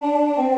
Música